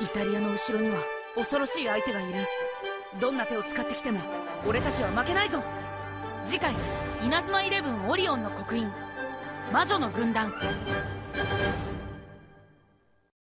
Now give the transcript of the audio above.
イタリアの後ろには恐ろしい相手がいる。どんな手を使ってきても俺たちは負けないぞ。次回「稲妻イレブンオリオンの刻印。魔女の軍団」